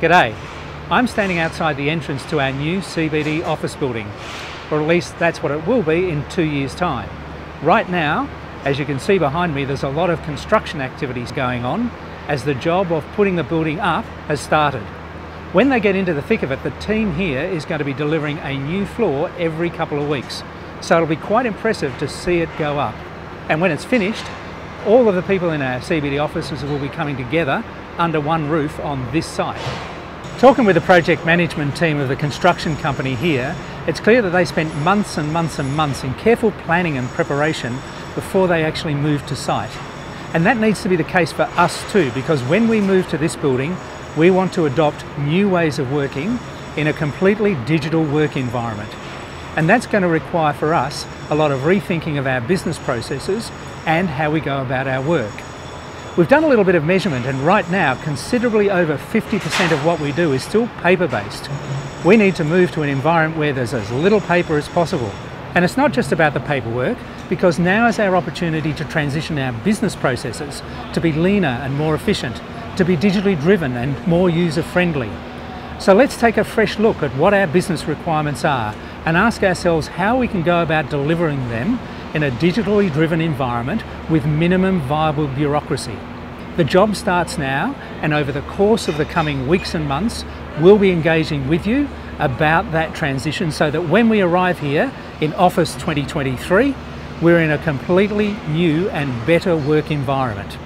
G'day. I'm standing outside the entrance to our new CBD office building, or at least that's what it will be in two years' time. Right now, as you can see behind me, there's a lot of construction activities going on as the job of putting the building up has started. When they get into the thick of it, the team here is going to be delivering a new floor every couple of weeks. So it'll be quite impressive to see it go up. And when it's finished, all of the people in our CBD offices will be coming together under one roof on this site. Talking with the project management team of the construction company here, it's clear that they spent months and months and months in careful planning and preparation before they actually moved to site. And that needs to be the case for us too, because when we move to this building, we want to adopt new ways of working in a completely digital work environment. And that's going to require for us a lot of rethinking of our business processes and how we go about our work. We've done a little bit of measurement and right now considerably over 50% of what we do is still paper based. We need to move to an environment where there's as little paper as possible. And it's not just about the paperwork, because now is our opportunity to transition our business processes to be leaner and more efficient, to be digitally driven and more user friendly. So let's take a fresh look at what our business requirements are and ask ourselves how we can go about delivering them in a digitally driven environment with minimum viable bureaucracy. The job starts now, and over the course of the coming weeks and months, we'll be engaging with you about that transition so that when we arrive here in Office 2023, we're in a completely new and better work environment.